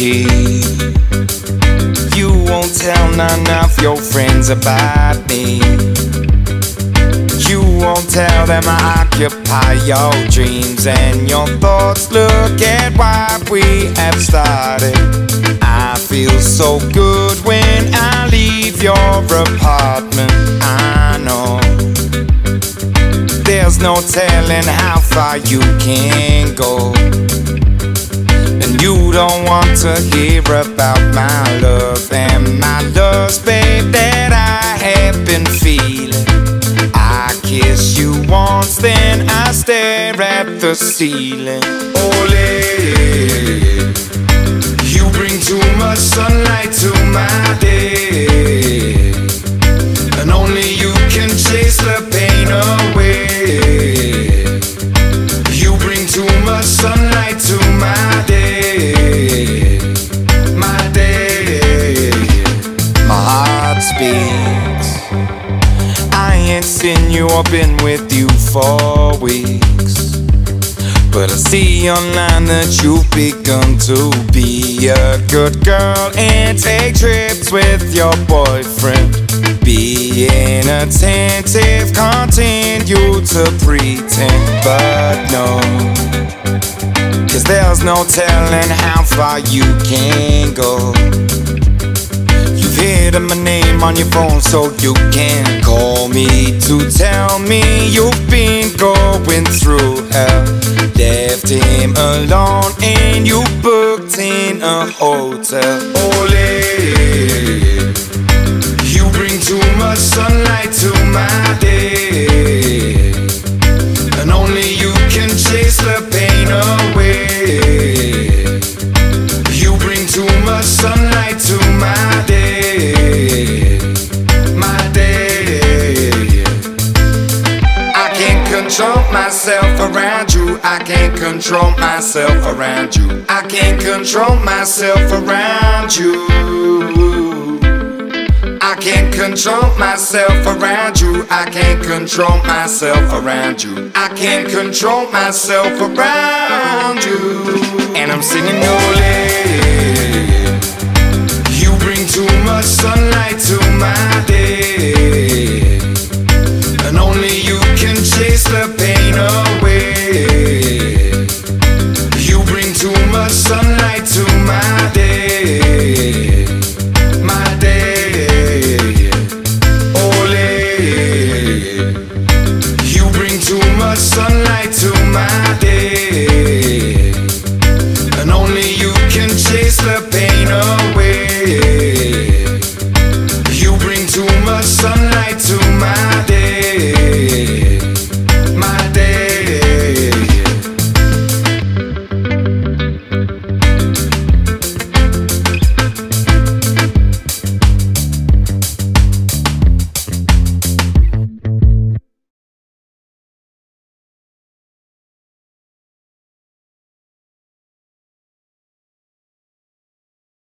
You won't tell none of your friends about me. You won't tell them I occupy your dreams and your thoughts. Look at what we have started. I feel so good when I leave your apartment. I know there's no telling how far you can go. Don't want to hear about my love and my love, babe, that I have been feeling. I kiss you once, then I stare at the ceiling. Olé, you bring too much sunlight to my day, Seen you or been with you for weeks. But I see online that you've begun to be a good girl and take trips with your boyfriend. Being attentive, continue to pretend, but no. Cause there's no telling how far you can go. You've my name on your phone so you can call me to tell me you've been going through hell. Left him alone and you booked in a hotel. Around you. I can't control myself around you. I can't control myself around you. I can't control myself around you. I can't control myself around you. I can't control myself around you. And I'm singing Olé. sunlight to my day.